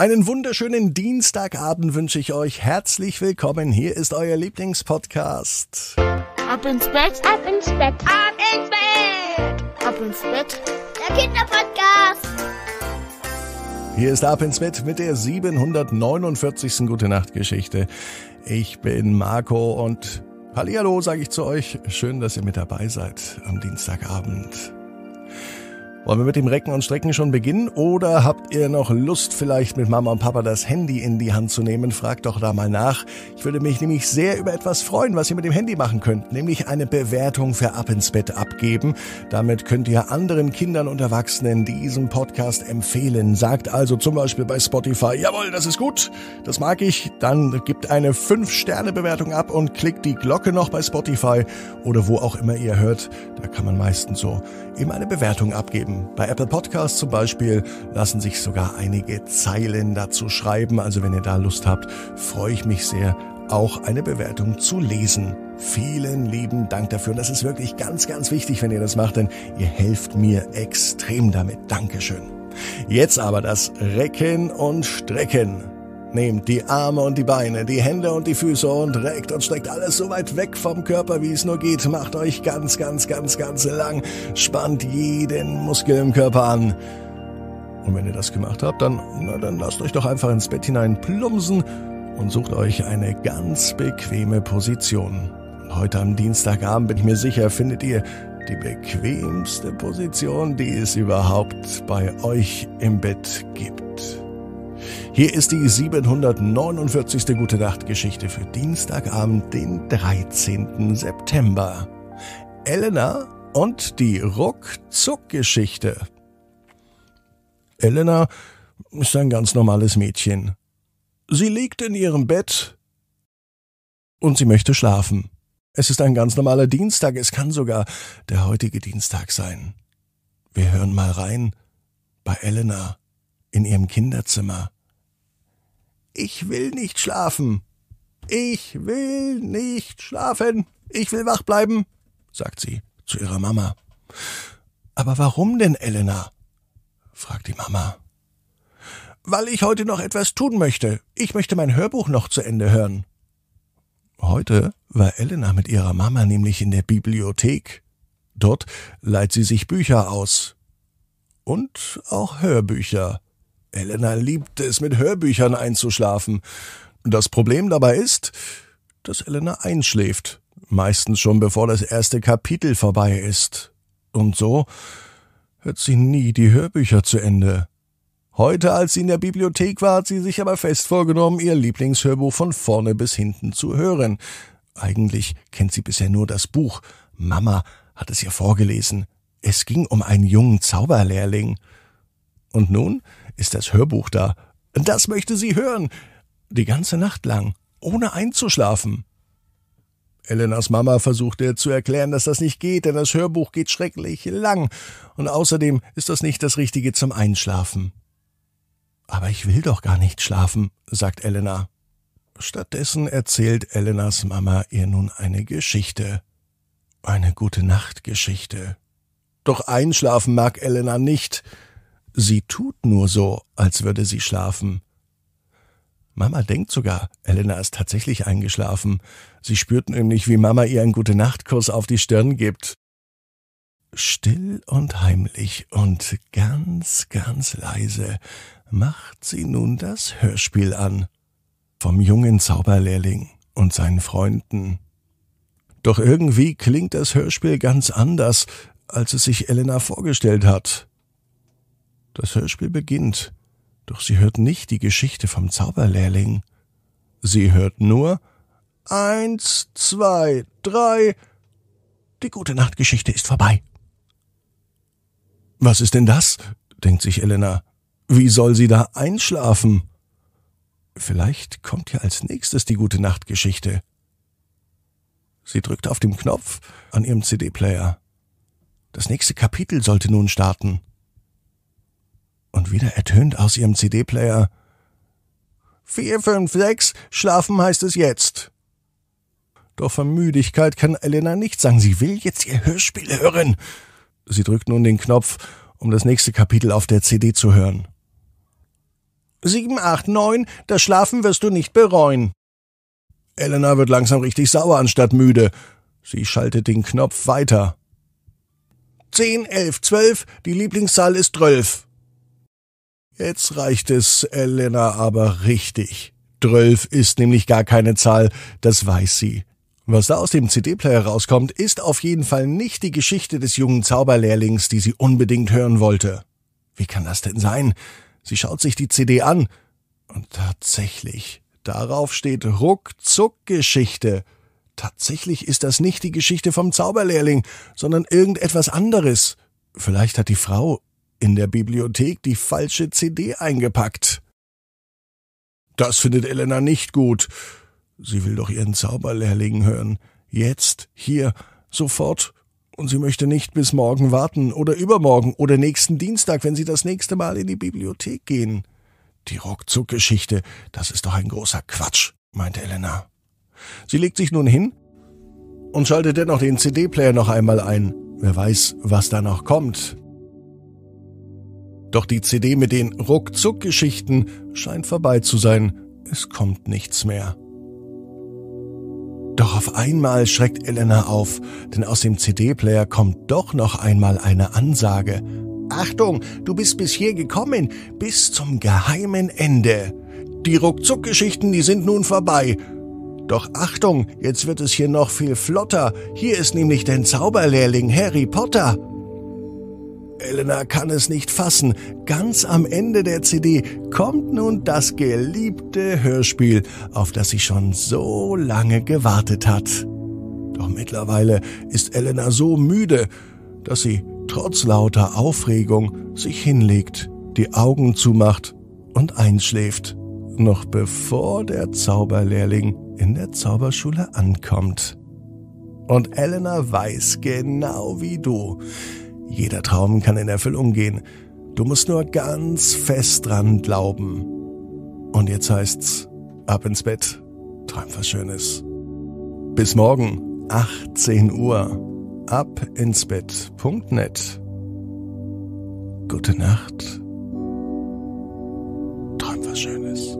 Einen wunderschönen Dienstagabend wünsche ich euch. Herzlich willkommen. Hier ist euer Lieblingspodcast. Ab ins Bett, ab ins Bett, ab ins Bett, ab ins Bett. Der Kinderpodcast. Hier ist Ab ins Bett mit der 749. Gute Nacht Geschichte. Ich bin Marco und Hallihallo sage ich zu euch. Schön, dass ihr mit dabei seid am Dienstagabend. Wollen wir mit dem Recken und Strecken schon beginnen oder habt ihr noch Lust, vielleicht mit Mama und Papa das Handy in die Hand zu nehmen? Fragt doch da mal nach. Ich würde mich nämlich sehr über etwas freuen, was ihr mit dem Handy machen könnt, nämlich eine Bewertung für Ab ins Bett abgeben. Damit könnt ihr anderen Kindern und Erwachsenen diesen Podcast empfehlen. Sagt also zum Beispiel bei Spotify, jawohl, das ist gut, das mag ich. Dann gibt eine 5-Sterne-Bewertung ab und klickt die Glocke noch bei Spotify oder wo auch immer ihr hört. Da kann man meistens so eben eine Bewertung abgeben schreiben. Bei Apple Podcasts zum Beispiel lassen sich sogar einige Zeilen dazu schreiben. Also wenn ihr da Lust habt, freue ich mich sehr, auch eine Bewertung zu lesen. Vielen lieben Dank dafür. Und das ist wirklich ganz, ganz wichtig, wenn ihr das macht, denn ihr helft mir extrem damit. Dankeschön. Jetzt aber das Recken und Strecken. Nehmt die Arme und die Beine, die Hände und die Füße und reckt und streckt alles so weit weg vom Körper, wie es nur geht. Macht euch ganz, ganz, ganz, ganz lang. Spannt jeden Muskel im Körper an. Und wenn ihr das gemacht habt, dann, na, dann lasst euch doch einfach ins Bett hinein plumpsen und sucht euch eine ganz bequeme Position. Heute am Dienstagabend bin ich mir sicher, findet ihr die bequemste Position, die es überhaupt bei euch im Bett gibt. Hier ist die 749. Gute Nacht Geschichte für Dienstagabend, den 13. September. Elena und die Ruckzuck-Geschichte. Elena ist ein ganz normales Mädchen. Sie liegt in ihrem Bett und sie möchte schlafen. Es ist ein ganz normaler Dienstag, es kann sogar der heutige Dienstag sein. Wir hören mal rein bei Elena in ihrem Kinderzimmer. Ich will nicht schlafen. Ich will nicht schlafen. Ich will wach bleiben, sagt sie zu ihrer Mama. Aber warum denn, Elena? fragt die Mama. Weil ich heute noch etwas tun möchte. Ich möchte mein Hörbuch noch zu Ende hören. Heute war Elena mit ihrer Mama nämlich in der Bibliothek. Dort leiht sie sich Bücher aus. Und auch Hörbücher. Elena liebt es, mit Hörbüchern einzuschlafen. Das Problem dabei ist, dass Elena einschläft, meistens schon bevor das erste Kapitel vorbei ist. Und so hört sie nie die Hörbücher zu Ende. Heute, als sie in der Bibliothek war, hat sie sich aber fest vorgenommen, ihr Lieblingshörbuch von vorne bis hinten zu hören. Eigentlich kennt sie bisher nur das Buch. Mama hat es ihr vorgelesen. Es ging um einen jungen Zauberlehrling. Und nun ist das Hörbuch da. Das möchte sie hören. Die ganze Nacht lang, ohne einzuschlafen. Elenas Mama versuchte zu erklären, dass das nicht geht, denn das Hörbuch geht schrecklich lang und außerdem ist das nicht das Richtige zum Einschlafen. Aber ich will doch gar nicht schlafen, sagt Elena. Stattdessen erzählt Elenas Mama ihr nun eine Geschichte. Eine gute Nachtgeschichte. Doch einschlafen mag Elena nicht. Sie tut nur so, als würde sie schlafen. Mama denkt sogar, Elena ist tatsächlich eingeschlafen. Sie spürt nämlich, wie Mama ihr einen Gute-Nacht-Kuss auf die Stirn gibt. Still und heimlich und ganz, ganz leise macht sie nun das Hörspiel an. Vom jungen Zauberlehrling und seinen Freunden. Doch irgendwie klingt das Hörspiel ganz anders, als es sich Elena vorgestellt hat. Das Hörspiel beginnt, doch sie hört nicht die Geschichte vom Zauberlehrling. Sie hört nur Eins, zwei, drei. Die gute Nachtgeschichte ist vorbei. Was ist denn das? denkt sich Elena. Wie soll sie da einschlafen? Vielleicht kommt ja als nächstes die gute Nachtgeschichte. Sie drückt auf den Knopf an ihrem CD-Player. Das nächste Kapitel sollte nun starten. Und wieder ertönt aus ihrem CD-Player Vier, fünf, sechs, schlafen heißt es jetzt. Doch von Müdigkeit kann Elena nicht sagen, sie will jetzt ihr Hörspiel hören. Sie drückt nun den Knopf, um das nächste Kapitel auf der CD zu hören. Sieben, acht, neun, das Schlafen wirst du nicht bereuen. Elena wird langsam richtig sauer anstatt müde. Sie schaltet den Knopf weiter. Zehn, elf, zwölf, die Lieblingszahl ist zwölf. Jetzt reicht es Elena aber richtig. Zwölf ist nämlich gar keine Zahl, das weiß sie. Was da aus dem CD-Player rauskommt, ist auf jeden Fall nicht die Geschichte des jungen Zauberlehrlings, die sie unbedingt hören wollte. Wie kann das denn sein? Sie schaut sich die CD an. Und tatsächlich, darauf steht Ruckzuck-Geschichte. Tatsächlich ist das nicht die Geschichte vom Zauberlehrling, sondern irgendetwas anderes. Vielleicht hat die Frau in der Bibliothek die falsche CD eingepackt. Das findet Elena nicht gut. Sie will doch ihren Zauberlehrling hören. Jetzt, hier, sofort. Und sie möchte nicht bis morgen warten oder übermorgen oder nächsten Dienstag, wenn sie das nächste Mal in die Bibliothek gehen. Die Ruckzuck-Geschichte, das ist doch ein großer Quatsch, meinte Elena. Sie legt sich nun hin und schaltet dennoch den CD-Player noch einmal ein. Wer weiß, was da noch kommt. Doch die CD mit den Ruckzuck-Geschichten scheint vorbei zu sein. Es kommt nichts mehr. Doch auf einmal schreckt Elena auf, denn aus dem CD-Player kommt doch noch einmal eine Ansage. Achtung, du bist bis hier gekommen, bis zum geheimen Ende. Die Ruckzuck-Geschichten, die sind nun vorbei. Doch Achtung, jetzt wird es hier noch viel flotter. Hier ist nämlich dein Zauberlehrling Harry Potter. Elena kann es nicht fassen. Ganz am Ende der CD kommt nun das geliebte Hörspiel, auf das sie schon so lange gewartet hat. Doch mittlerweile ist Elena so müde, dass sie trotz lauter Aufregung sich hinlegt, die Augen zumacht und einschläft noch bevor der Zauberlehrling in der Zauberschule ankommt. Und Elena weiß genau wie du, jeder Traum kann in Erfüllung gehen. Du musst nur ganz fest dran glauben. Und jetzt heißt's, ab ins Bett, träum was Schönes. Bis morgen, 18 Uhr, ab ins Bett.net. Gute Nacht. Träum was Schönes.